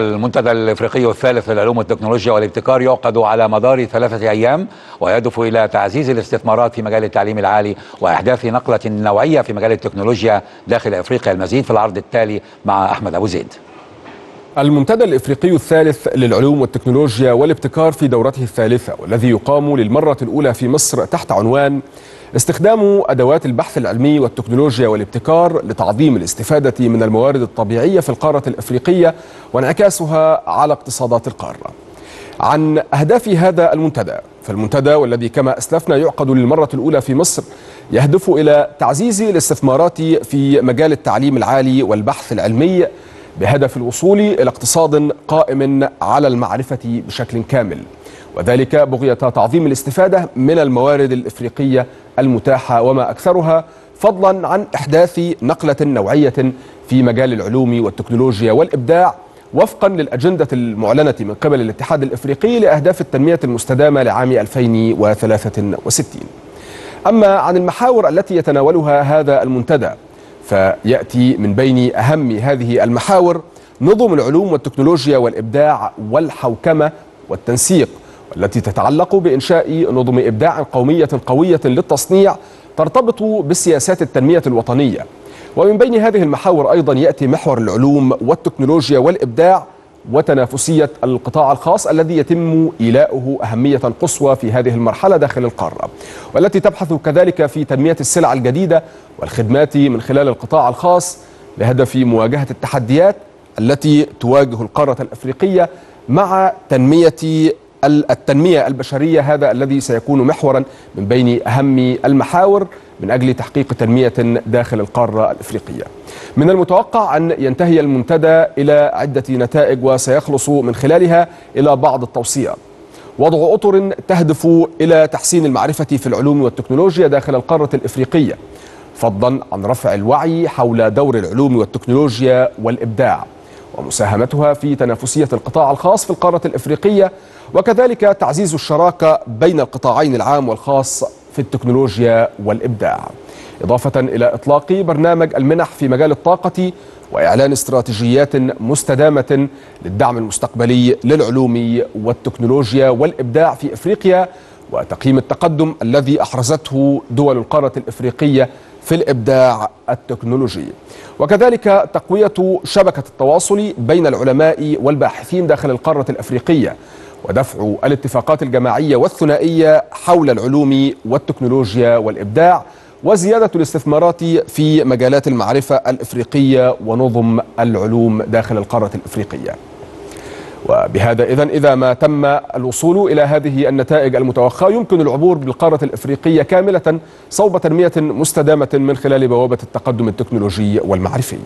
المنتدى الإفريقي الثالث للعلوم والتكنولوجيا والابتكار يعقد على مدار ثلاثة أيام ويهدف إلى تعزيز الاستثمارات في مجال التعليم العالي وإحداث نقلة نوعية في مجال التكنولوجيا داخل إفريقيا المزيد في العرض التالي مع أحمد أبو زيد. المنتدى الإفريقي الثالث للعلوم والتكنولوجيا والابتكار في دورته الثالثة والذي يقام للمرة الأولى في مصر تحت عنوان استخدام أدوات البحث العلمي والتكنولوجيا والابتكار لتعظيم الاستفادة من الموارد الطبيعية في القارة الأفريقية وانعكاسها على اقتصادات القارة. عن أهداف هذا المنتدى فالمنتدى والذي كما أسلفنا يعقد للمرة الأولى في مصر يهدف إلى تعزيز الاستثمارات في مجال التعليم العالي والبحث العلمي بهدف الوصول إلى اقتصاد قائم على المعرفة بشكل كامل وذلك بغيه تعظيم الاستفادة من الموارد الإفريقية المتاحة وما أكثرها فضلا عن إحداث نقلة نوعية في مجال العلوم والتكنولوجيا والإبداع وفقا للأجندة المعلنة من قبل الاتحاد الإفريقي لأهداف التنمية المستدامة لعام 2063 أما عن المحاور التي يتناولها هذا المنتدى فيأتي من بين أهم هذه المحاور نظم العلوم والتكنولوجيا والإبداع والحوكمة والتنسيق. والتي تتعلق بإنشاء نظم إبداع قومية قوية للتصنيع ترتبط بسياسات التنمية الوطنية. ومن بين هذه المحاور أيضا يأتي محور العلوم والتكنولوجيا والإبداع وتنافسية القطاع الخاص الذي يتم إيلاؤه أهمية قصوى في هذه المرحلة داخل القارة والتي تبحث كذلك في تنمية السلع الجديدة والخدمات من خلال القطاع الخاص بهدف مواجهة التحديات التي تواجه القارة الأفريقية مع تنمية التنمية البشرية هذا الذي سيكون محورا من بين أهم المحاور من أجل تحقيق تنمية داخل القارة الإفريقية. من المتوقع أن ينتهي المنتدى إلى عدة نتائج وسيخلص من خلالها إلى بعض التوصيات. وضع أطر تهدف إلى تحسين المعرفة في العلوم والتكنولوجيا داخل القارة الإفريقية. فضلا عن رفع الوعي حول دور العلوم والتكنولوجيا والإبداع. ومساهمتها في تنافسية القطاع الخاص في القارة الإفريقية وكذلك تعزيز الشراكة بين القطاعين العام والخاص في التكنولوجيا والإبداع. إضافة إلى إطلاق برنامج المنح في مجال الطاقة وإعلان استراتيجيات مستدامة للدعم المستقبلي للعلوم والتكنولوجيا والإبداع في إفريقيا وتقييم التقدم الذي أحرزته دول القارة الإفريقية في الإبداع التكنولوجي وكذلك تقوية شبكة التواصل بين العلماء والباحثين داخل القارة الأفريقية ودفع الاتفاقات الجماعية والثنائية حول العلوم والتكنولوجيا والإبداع وزيادة الاستثمارات في مجالات المعرفة الإفريقية ونظم العلوم داخل القارة الأفريقية. وبهذا اذا إذا ما تم الوصول إلى هذه النتائج المتوخاه يمكن العبور بالقارة الإفريقية كاملة صوب تنميه مستدامة من خلال بوابة التقدم التكنولوجي والمعرفي.